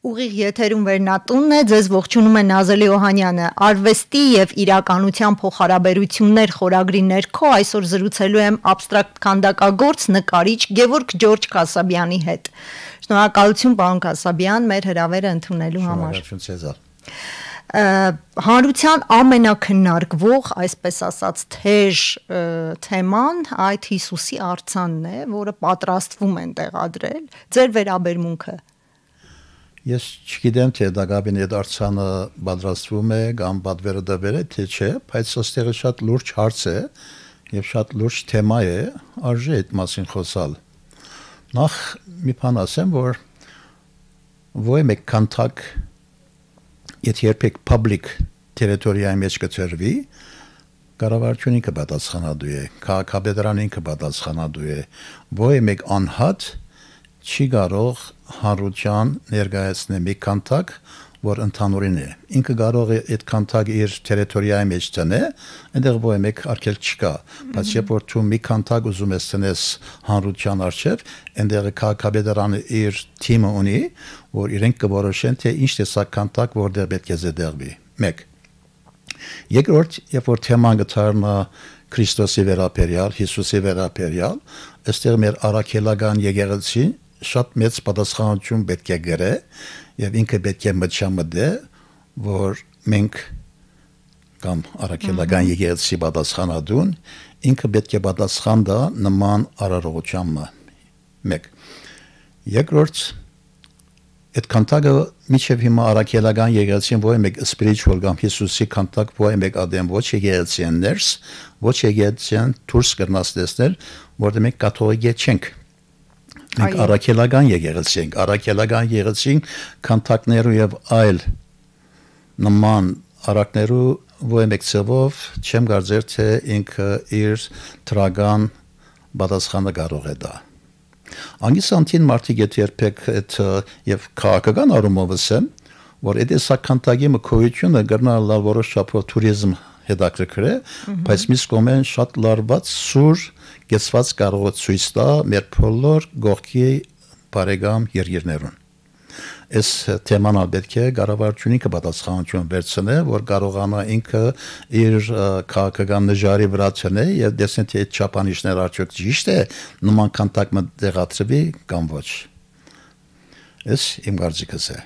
Ուղիղ եթերում վերնատունն է, ձեզ ողջունում է Նազելի Օհանյանը։ Արվեստի եւ իրականության փոխհարաբերություններ խորագրի ներքո այսօր զրուցելու եմ абստրակտ քանդակագործ նկարիչ Գևորգ Ջորջ Կասաբյանի հետ։ Շնորհակալություն պարոն Կասաբյան մեր հրավերը ընդունելու համար։ Շնորհակալություն ցեզար հանրության ամենակննարկվող, այսպես ասած, թեժ թեման այդ Հիսուսի արցանն է, որը պատրաստվում են տեղադրել։ Ձեր վերաբերմունքը Ես չգիտեմ թե դա կաբինետ արցանը պատրաստվում է կամ պատվերը դվել է թե չէ, բայց ոստեղը շատ լուրջ հարց է եւ շատ լուրջ թեմա է, արժե այդ մասին խոսալ։ Նախ մի բան ասեմ, որ ոյ մեկ կոնտակտ եթե երբեք public տերիտորիայի մեջ կծրվի, կառավարությունը կպատասխանատու է, քաղաքապետարանը կպատասխանատու է, ոյ մեկ անհատ չի կարող հանրության ներկայացնել մի կոնտակտ, որ ընդհանուրին է։ Ինքը կարող է այդ կոնտակտը իր տերիտորիայի մեջ տնե, այնտեղ ոյ մեկ արկել չկա, բայց երբ որ դու մի կոնտակտ ուզում ես տնես հանրության արչև, այնտեղ քաղաքապետարանը իր թիմը ունի, որ իրենք կորոշեն թե ինչ տեսակ կոնտակտ որտեղ պետք է զդեղվի։ 1 Երկրորդ, երբ որ թեման գտարնա Քրիստոսի վերապերյալ, Հիսուսի վերապերյալ, ըստեղ մեր արաքելական եկեղեցին շատ մեծ պատասխանատվություն պետք է գրե եւ ինքը պետք է մտչամդե որ մենք կամ արաքելական եկեղեցի պատասխանատուն ինքը պետք է պատասխան տա նման արարողությանը մեկ երկրորդ այդ կոնտակը միջև հիմա արաքելական եկեղեցին ոչ մեկ spiritual կամ Հիսուսի կոնտակտ ոչ մեկ ադեմ ոչ եկեղեցին ներս ոչ եկեղեցին դուրս կրնաս տեսնել որտեղ մենք կաթողիկ չենք Մենք առաքելական եկեղեցի ենք, առաքելական եկեղեցին քանթակներով եւ այլ նման արակներու ոեմեկցով չեմ կարծեր թե ինքը իր տրագան պատասխանը կարող է դա։ Անգիսանտին մարդիկ եթե երբեք այդ եւ քաղաքական առումով ասեմ, որ այդ սականտագի մկոյությունը գրնալա որոշ չափով туриզմ հետաքրքրե, բայց միս կոմեն շատ լարված սուր կեսված կարող է ցույց տա մեր բոլոր գողքի բարեկամ երկիրներուն այս թեման պետք է կառավարությունը կպատասխանություն վերցնե, որ կարողանա ինքը իր քաղաքական նժարի վրա ցնե եւ դեսեն թե այդ չափանիշներ արդյոք ճիշտ է նման կոնտակտ մտեղացվի կամ ոչ։ Այս իմ կարծիքս է։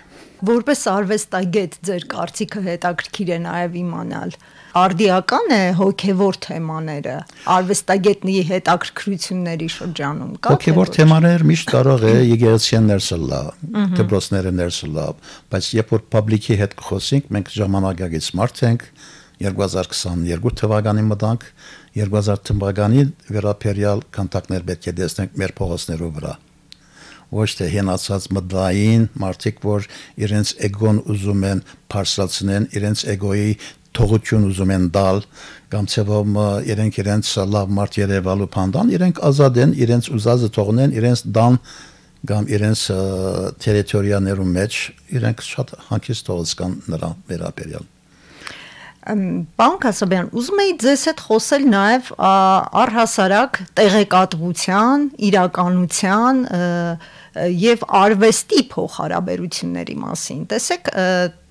Որպես արվեստագետ ձեր կարծիքը հետաքրքիր է նաև իմանալ արդիական է հոգևոր թեմաները արվեստագետնի հետաքրքրությունների շրջանում կա հոգևոր թեմաներ միշտ կարող է եկեղեցիան ներսը լա դպրոցները ներսը լա բայց երբ որ public-ի հետ խոսենք մենք ժամանակակից մարդ ենք 2022 թվականի մտանք 2000 թվականի վերապերյալ կոնտակտներ պետք է դեսնենք մեր փողոցներով վրա ոչ թե հենացած մտային մարդիկ, որ իրենց էգոն ուզում են բարձրացնեն, իրենց էգոյի թողություն ուզում են դալ կամ ցեվում իրենք իրենց լավ մարդ երևալու փանդան իրենք ազատ են իրենց ուզածը թողնեն իրենց դան կամ իրենց տերիտորիաներում մեջ իրենք շատ հանկիստ թողեցկան նրա վերաբերյալ Պարոն Կասաբյան, ուզում եի ձեզ հետ խոսել նաև առհասարակ տեղեկատվության, իրականության եւ արվեստի փոխհարաբերությունների մասին։ Տեսեք,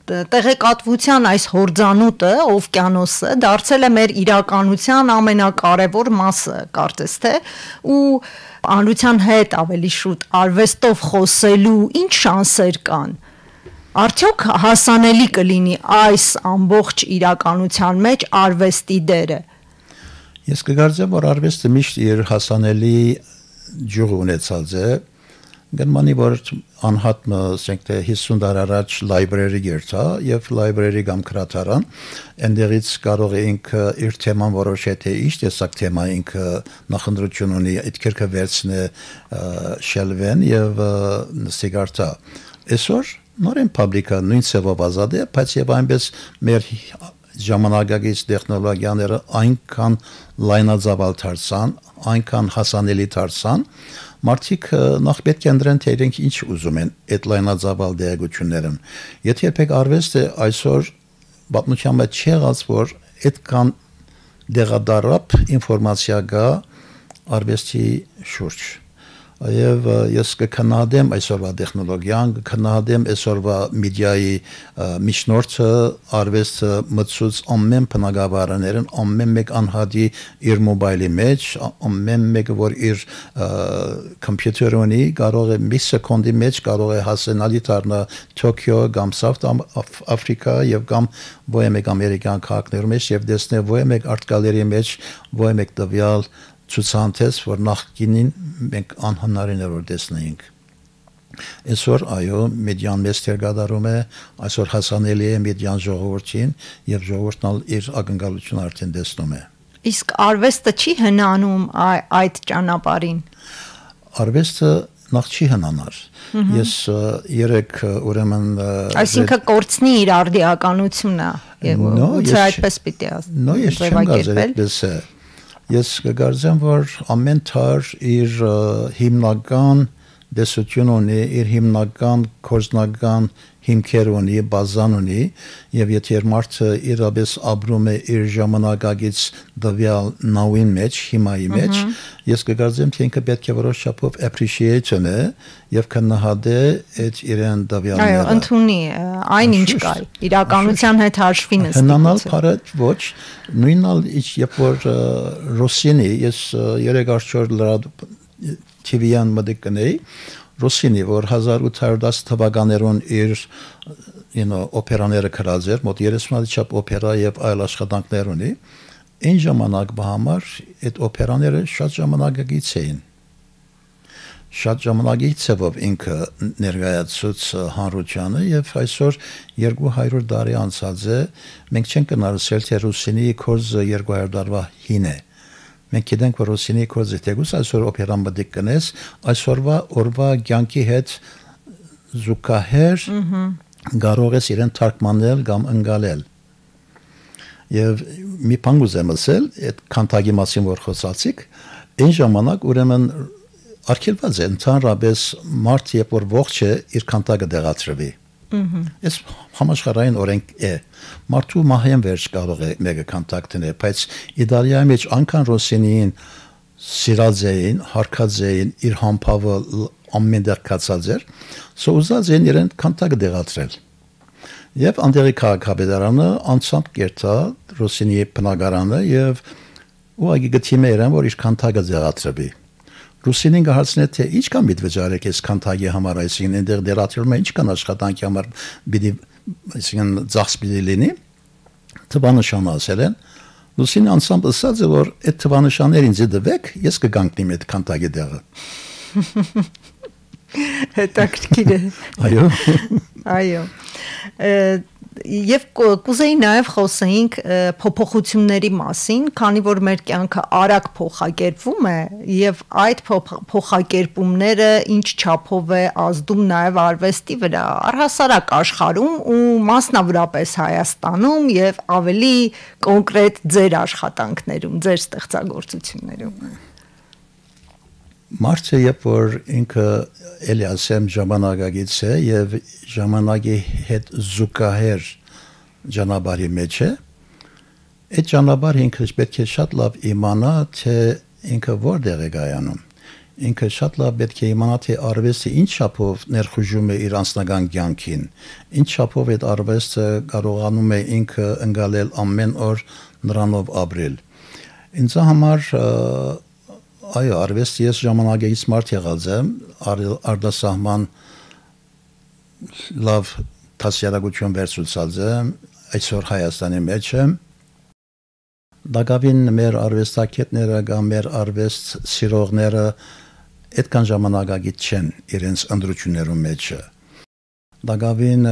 տեղեկատվության այս հորձանուտը, օվկիանոսը դարձել է մեր իրականության ամենակարևոր մասը, կարծես թե, ու անրության հետ ավելի շուտ արվեստով խոսելու ինչ շանսեր կան։ Արդյոք հասանելի կլինի այս ամբողջ իրականության մեջ արվեստի դերը։ Ես կգարձեմ, որ արվեստը միշտ իր հասանելի ջուղ ունեցած է, գնմանի որ անհատ ասենք թե 50 դար առաջ library գերցա եւ library կամ քրատարան այնտեղից կարող է ինքը իր թեման որոշել թե ինչ տեսակ թեմա ինքը նախընտրություն ունի այդ քերքը վերցնե շելվեն եւ սիգարտա այսօր նորեն public-ը նույն ծավալ ազատ է բայց եւ այնպես մեր ժամանակակից տեխնոլոգիաները այնքան լայնածավալ դարձան, այնքան հասանելի դարձան, մարդիկ նախ պետք է ընդրեն թե իրենք ինչ ուզում են այդ լայնածավալ դերակցություններն։ Եթե երբեք արվեստը այսօր պատմության մեջ չեղած որ այդքան դեղադարապ ինֆորմացիա գա արվեստի շուրջ եւ ես կքննադեմ այսօրվա տեխնոլոգիան, կքննադեմ այսօրվա մեդիայի միջնորդը, արվեստը մցուց ամեն բնակավարներն ամեն մեկ անհատի իր մոբայլի մեջ, ամեն մեկը որ իր կոմպյուտեր ունի, կարող է մի սեկոնդի մեջ կարող է հասնալի դառնա Թոքիո կամ South Africa եւ կամ ոյ մեկ ամերիկյան քաղաքներում եւ դեսնել ոյ մեկ արտգալերի մեջ ոյ մեկ տվյալ ցուցանցես, որ նախկինին մենք անհնարին էր որ տեսնեինք։ Այսօր այո, մեդիան մեծ թերգադարում է, այսօր հասանելի է մեդիան ժողովրդին եւ ժողովուրդն ալ իր ակնկալությունը արդեն տեսնում է։ Իսկ արվեստը չի հնանում այդ ճանապարհին։ Արվեստը նախ չի հնանար։ Ես երեք ուրեմն Այսինքն կորցնի իր արդիականությունը եւ ուցե այդպես պիտի ասեմ։ Նո, ես չեմ գազել այդպես է ես կգարձեմ, որ ամեն թար իր հիմնական դեսություն ունի, իր հիմնական կորզնական հիմքեր ունի, բազան ունի, եւ եթե մարդը իրապես ապրում է իր ժամանակագից դվյալ նավին մեջ, հիմայի մեջ, ես կգարձեմ, թե ինքը պետք է որոշ չափով appreciation է եւ քննադե այդ իրեն դվյալները։ Այո, ընդունի այն ինչ կա, իրականության հետ հաշվի նստի։ Հնանալ բարը ոչ, նույնալ երբ որ Ռոսինի, ես երեք արդյոք լրա TV-յան մտիկ կնեի, Ռոսինի, որ 1810 թվականերուն իր you know, օպերաները գրած էր, մոտ 30-ից չափ օպերա եւ այլ աշխատանքներ ունի, այն ժամանակ բհամար այդ օպերաները շատ ժամանակագից էին շատ ժամանակից ծավով ինքը ներկայացուց հանրությանը եւ այսօր 200 տարի անցած է մենք չենք կնարսել թե ռուսինի կորզը 200 տարվա հին է մենք գիտենք որ ռուսինի կորզը դեգուս այսօր օպերան բդիկ կնես այսօրվա օրվա ցանկի հետ զուկահեր կարող ես իրեն թարգմանել կամ ընկալել եւ մի բան ուզեմ ասել այդ քանտագի մասին որ խոսացիք այն ժամանակ ուրեմն արկելված է ընդհանրապես մարդ երբ որ ողջ է իր քանտագը դեղացրվի Ես համաշխարհային օրենք է մարդու մահեն վերջ կարող է մեկը կոնտակտն է, բայց Իտալիայի մեջ անկան Ռոսինին հարկած էին իր համբավը ամենտեղ կացած էր, սո ուզած են իրեն կոնտակտ դեղացրել։ Եվ անդերի քաղաքապետարանը անցամբ կերտա Ռոսինիի բնակարանը եւ ուղղակի գտիմը իրեն որ իր կոնտակտը դեղացրի Ռուսինին կհարցնե թե ինչ կան միտ վճարեք այս քանթագի համար, այսինքն այնտեղ դերատորում է ինչ կան աշխատանքի համար, պիտի այսինքն ծախս պիտի լինի։ Թվանշան ասել են։ Ռուսինը անցամբ ասած է որ այդ թվանշաններ ինձ դվեք, ես կգանքնիմ այդ քանթագի դեղը։ Հետաքրքիր է։ Այո։ Այո եւ կուզեի նաեւ խոսեինք փոփոխությունների մասին, քանի որ մեր կյանքը արագ փոխակերպվում է եւ այդ փոխակերպումները ինչ չափով է ազդում նաեւ արվեստի վրա, առհասարակ աշխարհում ու մասնավորապես Հայաստանում եւ ավելի կոնկրետ ձեր աշխատանքներում, ձեր ստեղծագործություններում մարդը երբ որ ինքը էլի ասեմ ժամանակագից է եւ ժամանակի հետ զուգահեռ ճանապարհի մեջ է այդ ճանապարհը ինքը պետք է շատ լավ իմանա թե ինքը որտեղ է գայանում ինքը շատ լավ պետք է իմանա թե արվեստը ինչ չափով ներխուժում է իր անձնական կյանքին ինչ չափով այդ արվեստը կարողանում է ինքը ընկալել ամեն օր նրանով ապրել ինձ համար այո, արվեստ ես ժամանակից մարդ եղած եմ, արդասահման լավ տասյարակություն վերցուցած եմ, այսօր Հայաստանի մեջ եմ։ Դակավին մեր արվեստակետները կամ մեր արվեստ սիրողները այդքան ժամանակագից չեն իրենց ընդրություններում մեջը։ Դակավին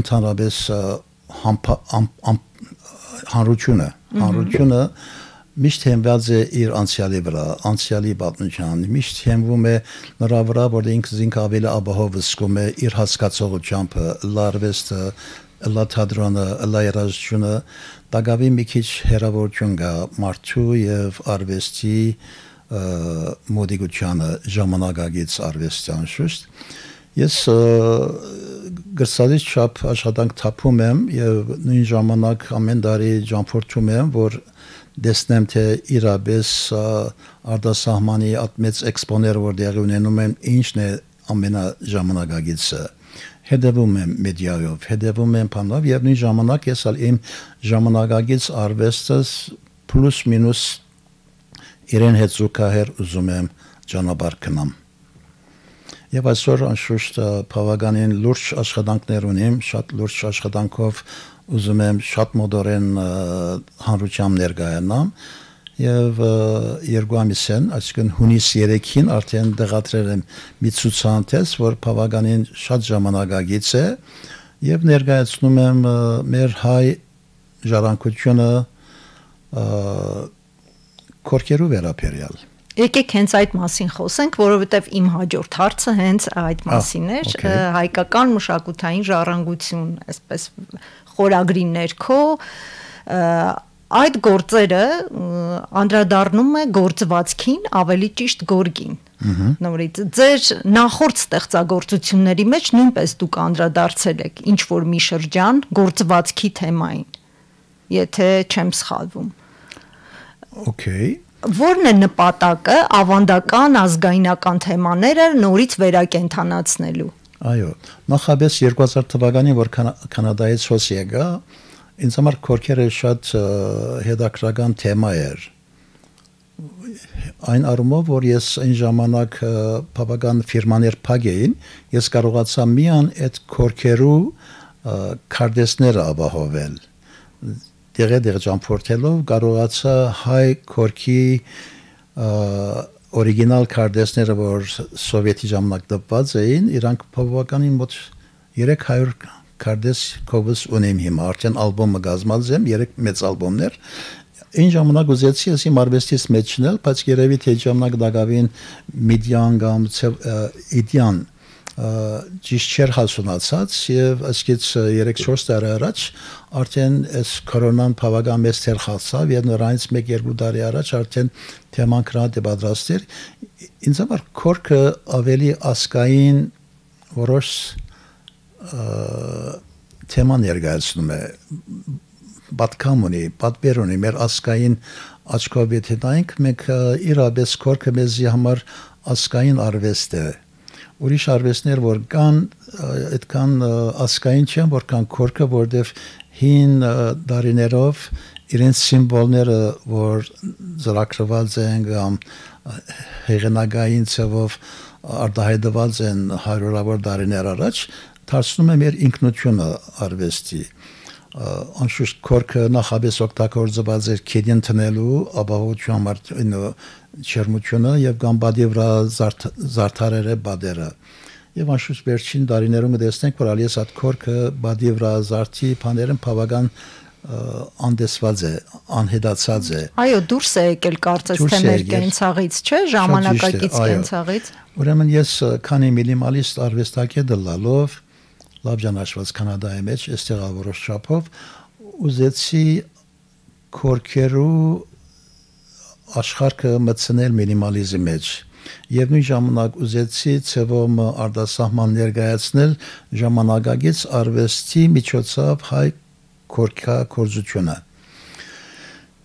ընդհանրապես հանրությունը, հանրությունը միշտ հենված է իր անցյալի վրա, անցյալի պատմության, միշտ հենվում է նրա վրա, որ ինքը ինք ավելի ապահով զգում է իր հասկացողությամբ, լարվեստը, լաթադրոնը, լայրաժությունը, դակավի մի քիչ հերավորություն կա մարդու եւ արվեստի մոդիկությանը ժամանակագից արվեստյան շուշտ ես գրսալից չափ աշխատանք թափում եմ եւ նույն ժամանակ ամեն տարի ճամփորդում եմ որ դեսնեմ թե իրապես արտասահմանի ատմեց էքսպոները որ դեղի ունենում են ինչն է ամենաժամանակագիծը հետևում եմ մեդիայով, հետևում եմ բանով եւ նույն ժամանակ ես ալ իմ ժամանակագից արվեստս պլյուս մինուս իրեն հետ զուգահեռ ուզում եմ ճանապարհ գնամ։ Եվ այսօր անշուշտ բավականին լուրջ աշխատանքներ ունեմ, շատ լուրջ աշխատանքով ուզում եմ շատ մոդորեն հանրությամբ ներկայանամ եւ երկու ամիս են, այսինքն հունիս 3-ին արդեն դեղատրել եմ մի ցուցանտես, որ բավականին շատ ժամանակագից է եւ ներկայացնում եմ մեր հայ ժառանգությունը կորկերու վերապերյալ Եկեք հենց այդ մասին խոսենք, որովհետև իմ հաջորդ հարցը հենց այդ մասին էր, հայկական մշակութային ժառանգություն, այսպես խորագրի ներքո այդ գործերը անդրադառնում է գործվածքին, ավելի ճիշտ գորգին։ Նորից ձեր նախորդ ստեղծագործությունների մեջ նույնպես դուք անդրադարձել եք ինչ որ մի շրջան գործվածքի թեմային։ Եթե չեմ սխալվում։ Okay Որն է նպատակը ավանդական ազգայնական թեմաները նորից վերակենդանացնելու։ Այո, նախաբես 2000 թվականին որ կանադայից հոս եկա, ինձ համար կորքերը շատ հետաքրական թեմա էր այն առումով որ ես այն ժամանակ բավական ֆիրմաներ փագեին ես կարողացա միան այդ կորքերու կարդեսները ապահովել դեղե դեղ ճամփորդելով կարողացա հայ կորքի օրիգինալ կարդեսները որ սովետի ժամանակ դպված էին իրանք բավականին մոտ 300 Cardes Covers ունեմ հիմա, արդեն ալբոմը գազմած եմ, երեք մեծ ալբոմներ։ Այն ժամանակ ուզեցի ասի մարվեստից մեջնել, բայց երևի թե ժամանակ դակավին միդիան կամ իդիան ճիշտ չէր հասունացած եւ ասկից 3-4 տարի առաջ արդեն այս կորոնան բավական մեծ թեր խացավ եւ նրանից 1-2 տարի առաջ արդեն թեման կրատ է պատրաստել ինձ համար կորքը ավելի ասկային որոշ թեմա ներկայացնում է պատկամ ունի, պատվեր ունի մեր ասկային աչքով եթե նայենք, մենք իրապես կորքը մեզի համար ասկային արվեստ է։ Ուրիշ արվեստներ, որ կան, այդքան ասկային չեն, որ կան կորքը, որտեվ հին դարիներով իրենց սիմվոլները, որ ծրագրված են կամ հեղինակային ցավով արտահայտված են հարյուրավոր դարիներ առաջ, դարձնում է մեր ինքնությունը արվեստի անշուշտ քորքը նախաբես օգտագործված էր քերին տնելու ապահովության համար չերմությունը եւ կամ բադի վրա զարդարերը բադերը եւ անշուշտ վերջին դարիներում դեսնենք որ ալիես այդ քորքը բադի վրա զարդի բաներն բավական անդեսված է, անհետացած է։ Այո, դուրս է եկել կարծես թե մեր կենցաղից, չէ՞, ժամանակակից կենցաղից։ Ուրեմն ես քանի մինիմալիստ արվեստագետ լալով լավ ճանաչված Կանադայի մեջ, այստեղ որոշ չափով ուզեցի կորքերու աշխարհը մտցնել մինիմալիզմի մեջ եւ նույն ժամանակ ուզեցի ցևոմ արտասահման ներկայացնել ժամանակագից արվեստի միջոցով հայ կորքա կորզությունը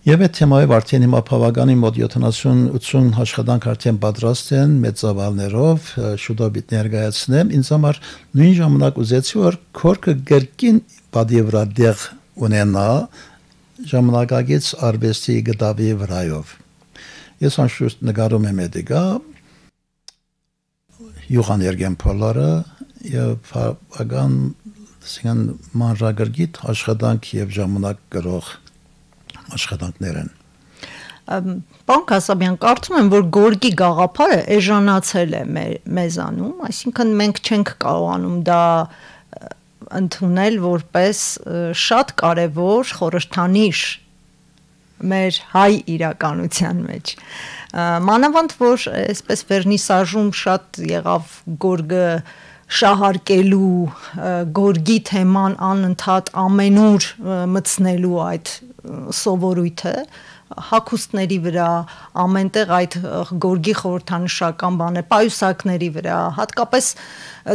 Եվ այդ թեմայով արդեն հիմա բավականի մոտ 70-80 աշխատանք արդեն պատրաստ են մեծավալներով շուտով ներկայացնեմ։ Ինձ համար նույն ժամանակ ուզեցի որ քորկը գրքին բադի վրա դեղ ունենա ժամանակակից արվեստի գտավի վրայով։ Ես անշուշտ նկարում եմ դեպի Յուղան Երգեն Փոլարը եւ բավական ասեն մանրագրգիտ աշխատանք եւ ժամանակ գրող աշխատանքներ են։ Պարոն Կասաբյան, կարծում եմ, որ Գորգի գաղափարը էժանացել է մեզանում, այսինքն մենք չենք կարողանում դա ընդունել որպես շատ կարևոր խորհրդանիշ մեր հայ իրականության մեջ։ Մանավանդ որ այսպես վերնիսաժում շատ եղավ Գորգը շահարկելու գորգի թեման անընդհատ ամենուր մցնելու այդ սովորույթը հակոստների վրա ամենտեղ այդ գորգի խորհրդանշական բան է պայուսակների վրա հատկապես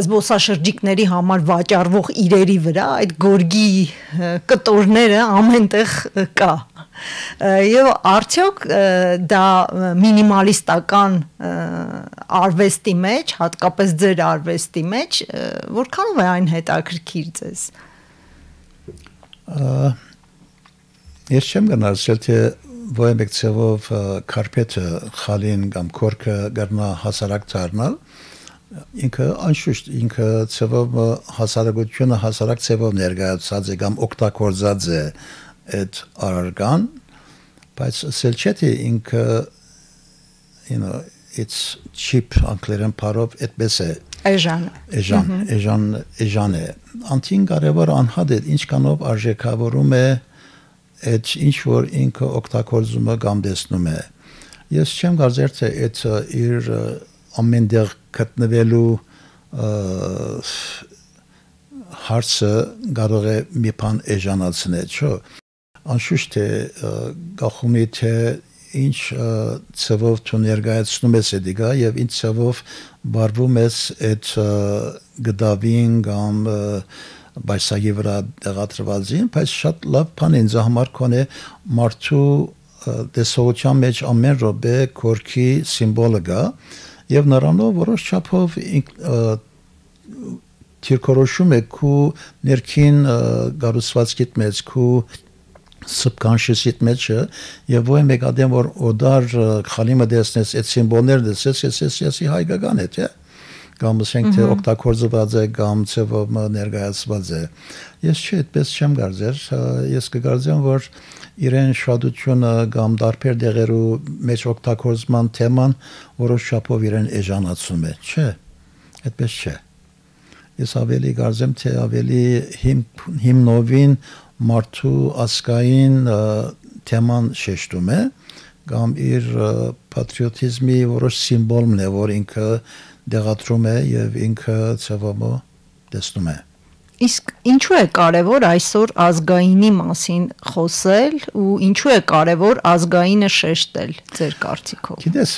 զբոսաշրջիկների համար վաճառվող իրերի վրա այդ գորգի կտորները ամենտեղ կա Եվ արդյոք դա մինիմալիստական արվեստի մեջ, հատկապես ձեր արվեստի մեջ, որքանով է այն հետաքրքիր ձեզ։ Ես չեմ գնացել թե ոյ մեկ ցավով կարպետը խալին կամ կորքը գտնա հասարակ դառնալ ինքը անշուշտ ինքը ցավով հասարակությունը հասարակ ցավով ներկայացած է կամ օգտագործած է այդ արարքան բայց սելչետի ինքը you know it's cheap անգլերեն parov այդպես է էժան էժան էժան էժան է անտին կարևոր անհատ է ինչքանով արժեքավորում է այդ ինչ որ ինքը օգտագործում է կամ տեսնում է ես չեմ կարծեր թե այդ իր ամեն դեղ գտնվելու հարցը կարող է մի բան էժանացնել, չէ՞ անշուշտ է գախումի թե ինչ ցավով դու ներկայացնում ես դիգա եւ ինչ ցավով բարվում ես այդ գդավին կամ բայսագի վրա դեղատրվածին, բայց շատ լավ բան ինձ համար կոնե մարդու տեսողության մեջ ամեն րոպե կորքի սիմվոլը գա եւ նրանով որոշ չափով թիրքորոշում է քու ներքին գարուսվածքիդ մեջ քու subconscious-իդ մեջ եւ ոյ մեկ ադեմ որ օդար խալիմը դեսնես այդ սիմվոլներ դեսես ես ես եսի հայկական է թե կամ ասենք թե օգտագործված է կամ ծեվով ներկայացված է ես չի այդպես չեմ գարձեր ես կգարձեմ որ իրեն շատությունը կամ դարբեր դեղերու մեջ օգտագործման թեման որոշ չափով իրեն էժանացում է չէ այդպես չէ ես ավելի գարձեմ թե ավելի հիմ հիմնովին մարդու ասկային թեման շեշտում է կամ իր պատրիոտիզմի որոշ սիմվոլն է որ ինքը դեղատրում է եւ ինքը ցավոմո տեսնում է Իսկ ինչու է կարևոր այսօր ազգայինի մասին խոսել ու ինչու է կարևոր ազգայինը շեշտել ձեր կարծիքով։ Գիտես,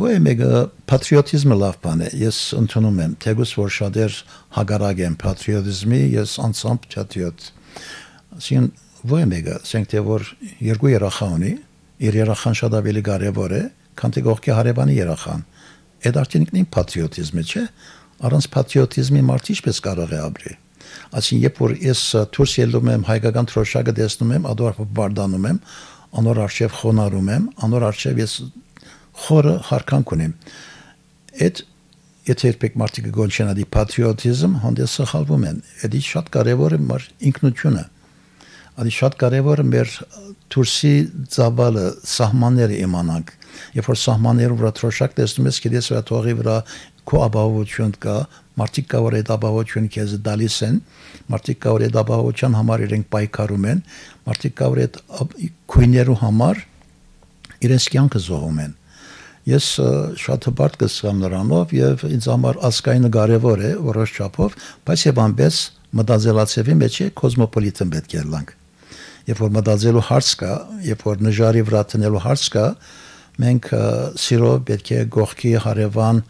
ո՞ե մեկը պատրիոտիզմը լավ բան է։ Ես ընդունում եմ, թեգուս որ շատեր հագարակ են պատրիոտիզմի, ես անցամբ պատրիոտ։ Ասին ո՞ե մեկը, ասենք թե որ երկու երախա ունի, իր երախան շատ ավելի կարևոր է, քան թե գողքի հարևանի երախան։ Այդ արդեն ինքնին պատրիոտիզմը չէ։ Առանց պատրիոտիզմի մարդ ինչպես կարող է ապրել Այսին երբ որ ես դուրս ելնում եմ հայկական թրոշակը տեսնում եմ, ադոր բարդանում եմ, անոր արշև խոնարում եմ, անոր արշև ես խորը հարկանք ունեմ։ Այդ եթե երբեք մարդիկ գոնչենադի պատրիոտիզմ հանդես սխալվում են։ Դա շատ կարևոր է մեր ինքնությունը։ Ադի շատ կարևոր է մեր դուրսի ծավալը, սահմանները իմանանք։ Երբ որ սահմանները վրա թրոշակ տեսնում ես, գիտես որ թողի վրա քո ապահովություն կա, մարդիկ կա որ այդ ապահովությունը քեզ դալիս են, մարդիկ կա որ այդ ապահովության համար իրենք պայքարում են, մարդիկ կա որ այդ քույներու համար իրենց կյանքը զոհում են։ Ես շատ հպարտ կսկամ նրանով եւ ինձ համար ասկայինը կարեւոր է որոշ չափով, բայց եւ անպես մտածելացեվի մեջ է կոսմոպոլիտեն պետք է լանք։ Երբ որ մտածելու հարց կա, երբ որ նժարի վրա տնելու հարց կա, մենք սիրով պետք է գողքի հարևան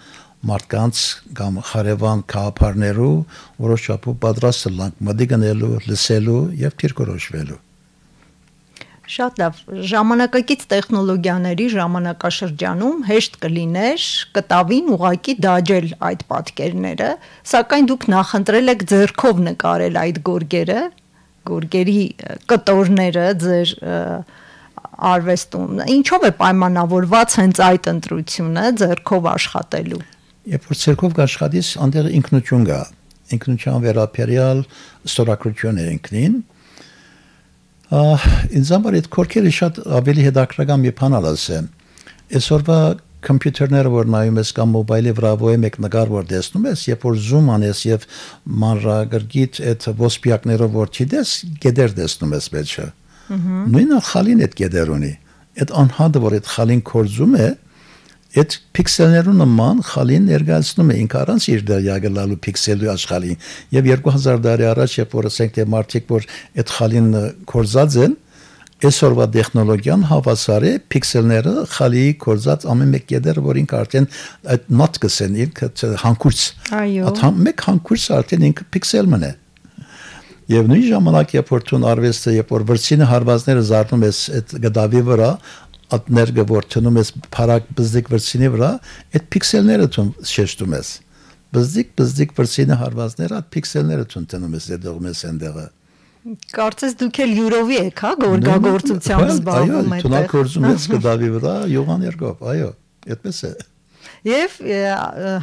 մարդկանց կամ խարևան քաղաքարներու որոշ չափով պատրաստ լանք մտի գնելու, լսելու եւ թիրքորոշվելու։ Շատ լավ։ Ժամանակակից տեխնոլոգիաների ժամանակաշրջանում հեշտ կլիներ կտավին ուղակի դաջել այդ պատկերները, սակայն դուք նախընտրել եք ձեռքով նկարել այդ գորգերը, գորգերի կտորները ձեր արվեստում։ Ինչով է պայմանավորված հենց այդ ընտրությունը ձեռքով աշխատելու։ Երբ որ ցերկով աշխատես, անտեղ ինքնություն կա, ինքնության վերապերյալ ստորակրություն է ինքնին։ Ինձ համար այդ կորքերը շատ ավելի հետաքրքրական մի բան ալասեն։ Այսօրվա համբյուտերները որ նայում ես կամ մոբայլի վրա ոյ մեկ նկար որ տեսնում ես, երբ որ զում անես եւ մանրագրգիտ այդ ոսպիակներով որ չդես, գեդեր տեսնում ես մեջը։ Նույնը խալին այդ գեդեր ունի։ Այդ անհատը որ այդ խալին կորզում է, այդ պիքսելներու նման խալին ներկայացնում է ինքը առանց իր դերյագլալու պիքսելու աշխալին եւ 2000 տարի առաջ երբ որ ասենք թե մարդիկ որ այդ խալին կորզած են այսօրվա տեխնոլոգիան հավասար է պիքսելները խալի կորզած ամեն մեկ կետեր որ ինքը արդեն այդ նոտ կսեն ինքը հանկուրց այո այդ մեկ հանկուրց արդեն ինքը պիքսել մնա Եվ նույն ժամանակ երբ որ ցուն արվեստը երբ որ վրցինը հարվածները զարթնում ես այդ գդավի վրա at ներգը որ տնում ես փարակ բզդիկ վրցինի վրա այդ պիքսելները ցուն շեշտում ես բզդիկ բզդիկ վրցինը հարվածները at պիքսելները ցուն տնում ես դեղում ես այնտեղը Կարծես դուք էլ յուրովի եք, հա, գորգագործությամբ զբաղվում եք։ Այո, ցունակորձում ես գդավի վրա յուղան երգով, այո, այդպես է։ Եվ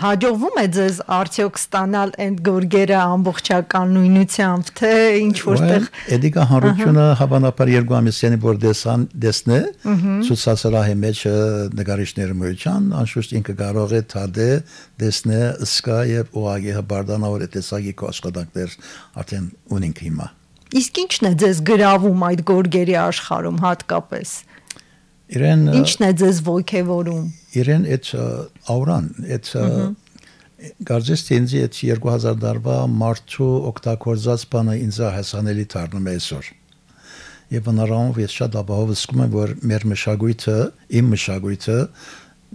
հաջողվում է ձեզ արդյոք ստանալ այդ գորգերը ամբողջական նույնությամբ, թե ինչ որտեղ Էդիկա հանրությունը հավանաբար երկու ամիսյանի որ դեսան դեսնե ցուցասրահի մեջ նկարիչների մոյչան, անշուշտ ինքը կարող է թադե դեսնե սկա եւ ուղագի հբարդանա որ տեսակի աշխատանքներ արդեն ունենք հիմա։ Իսկ ի՞նչն է ձեզ գրավում այդ գորգերի աշխարհում հատկապես։ Իրեն Ինչն է ձեզ ողքեվորում իրեն այդ աուրան, այդ Գարձես տենզի այդ 2000 դարվա մարդու օգտագործած բանը ինձ հասանելի դառնում է այսօր։ Եվ հնարավոր ես շատ ապահով զգում եմ, որ մեր մշակույթը, իմ մշակույթը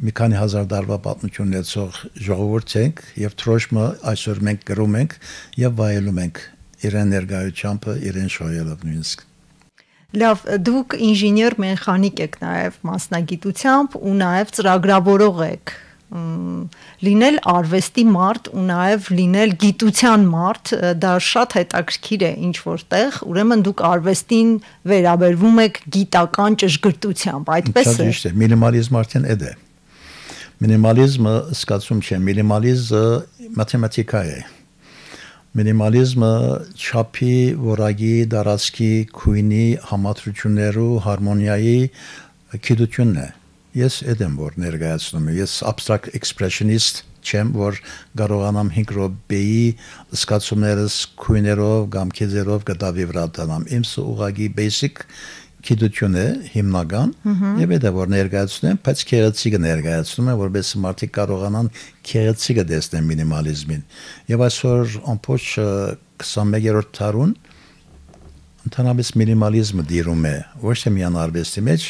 մի քանի հազար դարվա պատմություն ունեցող ժողովուրդ ենք եւ թրոշմը այսօր մենք գրում ենք եւ վայելում ենք իրեն ներկայությամբ, իրեն շոյելով նույնիսկ։ Լավ, դուք ինժեներ մեխանիկ եք նաև մասնագիտությամբ ու նաև ծրագրավորող եք լինել արվեստի մարդ ու նաև լինել գիտության մարդ դա շատ հետաքրքիր է ինչ որտեղ ուրեմն դուք արվեստին վերաբերվում եք գիտական ճշգրտությամբ այդպես է ճիշտ է մինիմալիզմը արդեն այդ է մինիմալիզմը սկացում չէ մինիմալիզմը մաթեմատիկա է մինիմալիզմը չափի, որակի, դարածքի, քույնի, համատրություններու, հարմոնիայի գիտությունն է։ Ես այդ եմ որ ներկայացնում եմ։ Ես abstract expressionist չեմ, որ կարողանամ 5 րոպեի սկացումներս քույներով, գամքեզերով գտավի վրա տանամ։ Իմ ուղագի basic գիտություն է հիմնական եւ դա որ ներկայացնում եմ, բայց քերացիկը ներկայացնում եմ, որպես մարդիկ կարողանան քերացիկը տեսնեն մինիմալիզմին։ Եվ այսօր ամբողջ 21-րդ դարուն ընդհանրապես մինիմալիզմը դիրում է ոչ թե միան արվեստի մեջ,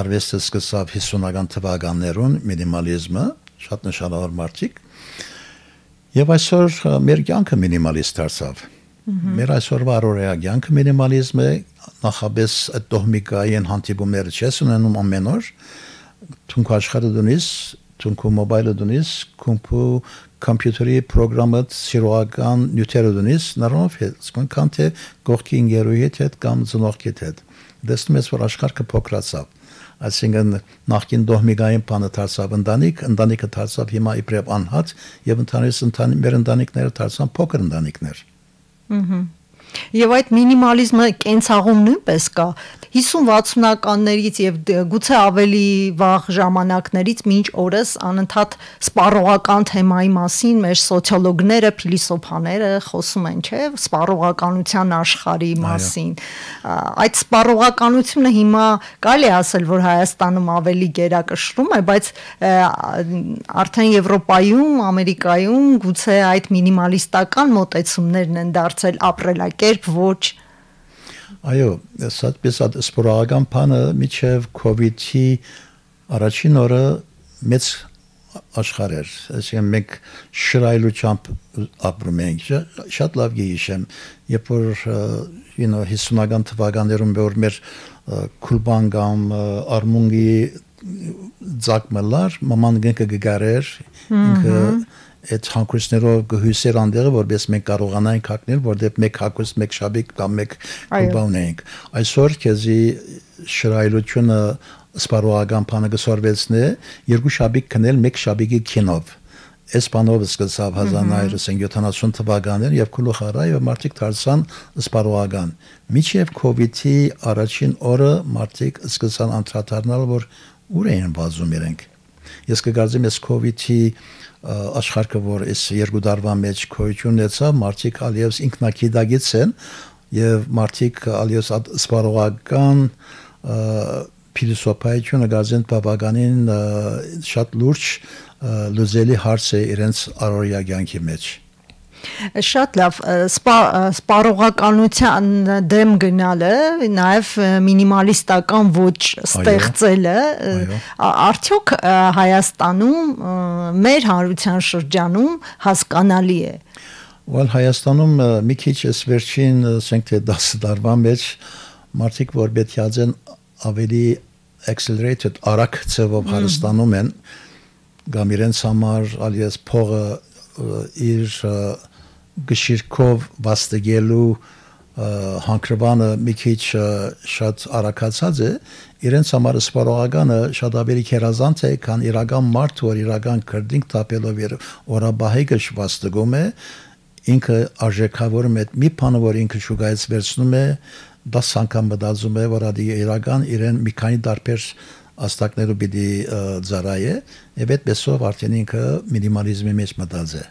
արվեստը սկսավ 50-ական թվականներուն մինիմալիզմը, շատ նշանավոր մարդիկ։ Եվ այսօր մեր կյանքը մինիմալիստ դարձավ։ Մեր այսօրվա առօրյա կյանքը մինիմալիզմ է, նախաբես այդ դոհմիկային հանդիպումները չես ունենում ամեն օր թունք աշխարհը դունիս թունքու մոբայլը դունիս կոմպու կոմպյուտերի պրոգրամը սիրողական նյութերը դունիս նորմալ է սկան թե գողքի ինգերուի հետ կամ ծնողքի հետ դեսնում ես որ աշխարհը փոքրացավ այսինքն նախքին դոհմիկային բանը դարձավ ընտանիք, ընտանիքը դարձավ հիմա իբրև անհատ եւ ընդհանրապես ընտանիք մեր ընտանիքները դարձան փոքր ընտանիքներ։ Mm-hmm. Եվ այդ մինիմալիզմը կենցաղում նույնպես կա 50-60-ականներից եւ գուցե ավելի վաղ ժամանակներից մինչ օրս անընդհատ սպառողական թեմայի մասին մեր սոցիոլոգները, փիլիսոփաները խոսում են, չէ, սպառողականության աշխարհի մասին։ Այդ սպառողականությունը հիմա կարելի ասել, որ Հայաստանում ավելի գերակշռում է, բայց արդեն Եվրոպայում, Ամերիկայում գուցե այդ մինիմալիստական մոտեցումներն են դարձել ապրելակերպ, ոչ Այո, սատպես սպորական բանը միջև COVID-ի առաջին օրը մեծ աշխարհ էր։ Այսինքն մենք շրայլությամբ ապրում ենք։ Շատ լավ գիշեմ, երբ որ you know 50-ական թվականներում որ մեր քուլբան կամ արմունգի ցակմալար մաման գնքը գարեր ինքը այդ հանկրուսներով գհյուսեր անդեղը որպես մենք կարողանանք հակնել որտեղ մեկ հակուս մեկ շաբիկ կամ մեկ կուբան ենք այսօր քեզի շրայլությունը սպարողական բանը գսորվեցնե երկու շաբիկ քնել մեկ շաբիկի քինով Այս բանով սկսավ 1970 թվականին եւ քուլուխ առա եւ մարդիկ դարձան սպարողական։ Միջև COVID-ի առաջին օրը մարդիկ սկսան անդրադառնալ, որ ուր են վազում իրենք։ Ես կգարձեմ, ես COVID-ի աշխարհը որ այս երկու դարվա մեջ քոյություն ունեցավ մարդիկ ալիևս ինքնակիդագից են եւ մարդիկ ալիևս սպարողական փիլիսոփայությունը գազեն բավականին շատ լուրջ լուզելի հարց է իրենց առօրյա կյանքի մեջ Շատ լավ, սպառողականության դեմ գնալը, նաև մինիմալիստական ոչ ստեղծելը, արդյոք Հայաստանում մեր հանրության շրջանում հասկանալի է։ Ոլ Հայաստանում մի քիչ էս վերջին, ասենք թե 10 տարվա մեջ մարդիկ որ է ավելի accelerated արագ ծավով հարստանում են կամ իրենց համար ալիես փողը իր գշիրքով վաստակելու հանքրվանը մի քիչ շատ արակացած է իրենց համար սպառողականը շատ ավելի քերազանց է քան իրական մարդ որ իրական քրդինք տապելով իր օրաբահիկը շվաստգում է ինքը արժեքավորում է մի բանը որ ինքը շուգայից վերցնում է 10 անգամ մտածում է որ ադի իրական իրեն մի քանի դարբեր աստակներով պիտի ծարայե եւ այդպեսով արդեն ինքը մինիմալիզմի մեջ մտած է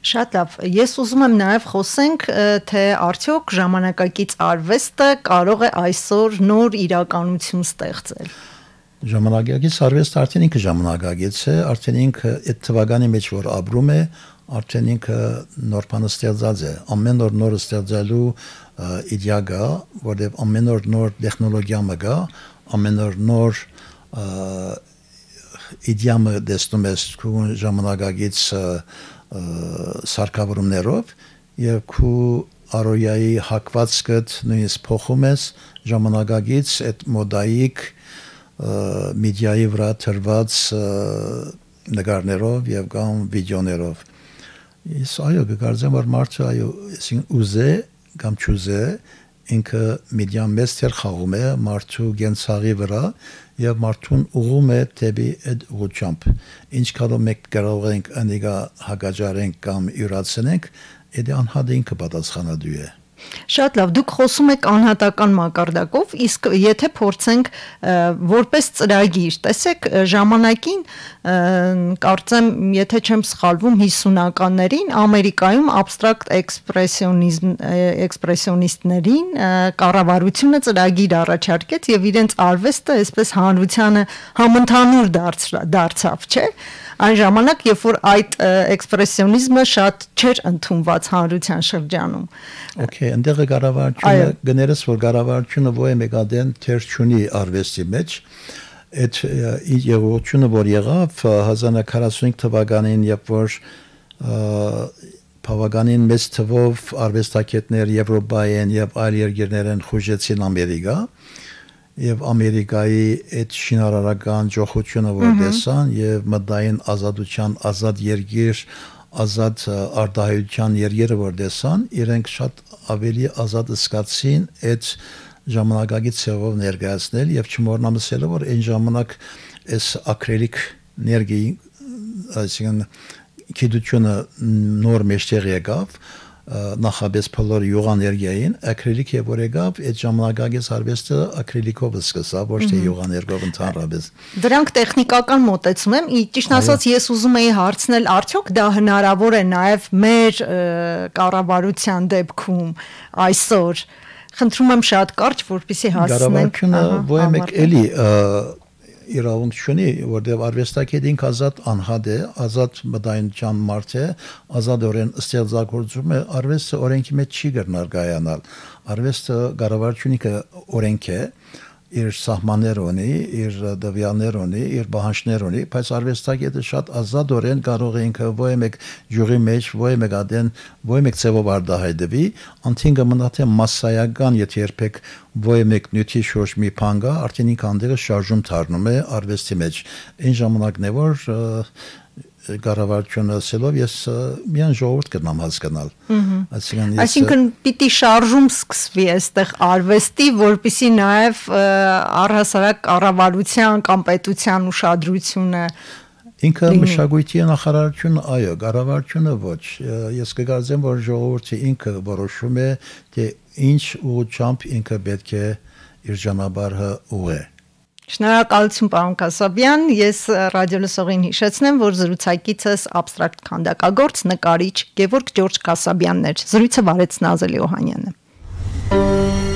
Շատ լավ։ Ես ուզում եմ նաև խոսենք, թե արդյոք ժամանակակից արվեստը կարող է այսօր նոր իրականություն ստեղծել։ Ժամանակակից արվեստը արդեն ինքը ժամանակակից է, արդեն ինքը այդ թվականի մեջ որ ապրում է, արդեն ինքը նոր բան ստեղծած է։ Ամեն օր նոր ստեղծելու իդեա որտեղ ամեն օր նոր տեխնոլոգիա մը գա, ամեն օր նոր իդեամը դեսնում ես ժամանակակից սարկավորումներով եւ քու արոյայի հակվածքդ նույնիսկ փոխում ես ժամանակակից այդ մոդայիկ մեդիայի վրա թրված նկարներով եւ կամ վիդեոներով Ես այո, կգարձեմ որ մարդը այո, այսինքն ուզե կամ չուզե ինքը մեդիա մեծ թեր խաղում է մարդու գենցաղի վրա եւ մարդուն ուղում է դեպի այդ ուղությամբ ինչ կարող մենք կարող ենք անիգա հագաճարենք կամ յուրացնենք դա անհատ ինքը պատասխանատու է Շատ լավ, դուք խոսում եք անհատական մակարդակով, իսկ եթե փորձենք որպես ծրագիր, տեսեք ժամանակին կարծեմ, եթե չեմ սխալվում 50-ականներին Ամերիկայում абստրակտ էքսպրեսիոնիզմ էքսպրեսիոնիստներին կառավարությունը ծրագիր առաջարկեց եւ իրենց արվեստը այսպես հանրությանը համընդհանուր դարձավ, չէ՞ այն ժամանակ, երբ որ այդ էքսպրեսիոնիզմը շատ չէր ընդունված հանրության շրջանում։ Okay, ընդեղը կառավարությունը գներս որ կառավարությունը ո՞ե մեկադեն թեր չունի արվեստի մեջ այդ եղողությունը որ եղավ 1945 թվականին երբ որ բավականին մեծ թվով արվեստագետներ Եվրոպայեն եւ այլ երկրներ են խոժեցին Ամերիկա եւ Ամերիկայի այդ շինարարական ճոխությունը որ տեսան եւ մտային ազատության ազատ երկիր ազատ արտահայտության երկերը որ տեսան իրենք շատ ավելի ազատ զգացին այդ ժամանակակից ծավով ներկայացնել եւ չմոռնամսել որ այն ժամանակ այս ակրելիկ ներգեի այսինքն քիդությունը նոր մեջտեղ եկավ նախաբես փոլոր յուղաներգիային ակրիլիկ եւ որ եկավ այդ ժամանակակից արվեստը ակրիլիկով սկսա ոչ թե յուղաներգով ընդհանրապես դրանք տեխնիկական մոտեցում եմ ճիշտ ասած ես ուզում էի հարցնել արդյոք դա հնարավոր է նաեւ մեր կառավարության դեպքում այսօր խնդրում եմ շատ կարճ որպեսի հասնենք կառավարությունը ո՞յ մեկ էլի իրավունք չունի, որտեղ արվեստագետին ազատ անհատ է, ազատ մտայնության մարդ է, ազատորեն ստեղծագործում է, արվեստը օրենքի մեջ չի գրնար կայանալ։ Արվեստը կառավարությունիկը օրենք է, իր սահմաններ ունի, իր դվյաններ ունի, իր բանջներ ունի, բայց արվեստագետը շատ ազատորեն կարող է ինքը ոյ մեկ յուղի մեջ, ոյ մեկ ադեն, ոյ մեկ ծևով արդահայտվի, անթինգը մնա թե massայական, եթե երբեք ոյ մեկ նյութի շուրջ մի բան կա, արդեն ինքը անդերը շարժում դառնում է արվեստի մեջ։ Այն ժամանակն է որ կառավարությունը ասելով ես միան ժողովուրդ կնամ հասկանալ։ Այսինքն ես Այսինքն պիտի շարժում սկսվի այստեղ արվեստի, որպիսի նաև առհասարակ կառավարության կամ պետության ուշադրությունը Ինքը մշակույթի նախարարությունը, այո, կառավարությունը ոչ։ Ես կգարձեմ, որ ժողովուրդը ինքը որոշում է, թե ինչ ուղղությամբ ինքը պետք է իր ճանապարհը ուղղի։ Շնորհակալություն, պարոն Կասաբյան։ Ես ռադիոլսողին հիշեցնեմ, որ զրուցակիցս абստրակտ քանդակագործ նկարիչ Գևորգ Ջորջ Կասաբյանն էր։ Զրույցը վարեց Նազելի Օհանյանը։